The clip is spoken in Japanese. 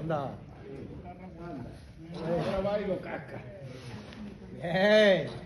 Anda. Ahora va y lo caca. Bien.